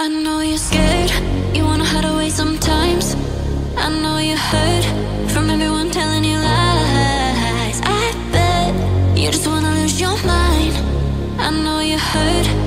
I know you're scared, you wanna hide away sometimes. I know you hurt from everyone telling you lies. I bet you just wanna lose your mind. I know you hurt.